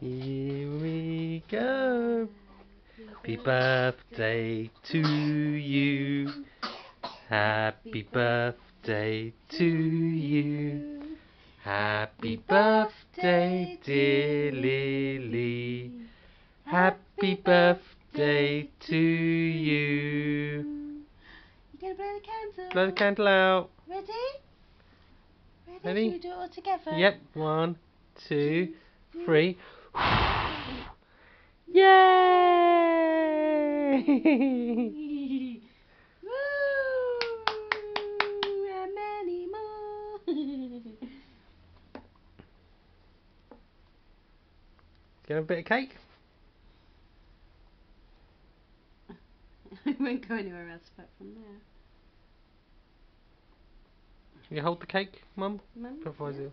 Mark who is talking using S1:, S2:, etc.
S1: Here we go. Happy birthday to you. Happy birthday to you. Happy birthday, dear Lily. Happy birthday to you.
S2: You gonna blow the candle?
S1: Blow the candle out.
S2: Ready? Ready?
S1: Ready?
S2: Should we do it all together?
S1: Yep, one, two, three. Yay!
S2: Woo! And many more.
S1: Get a bit of cake?
S2: I won't go anywhere else but from there.
S1: Can you hold the cake, Mum?
S2: Mum?
S1: Before I
S2: yeah.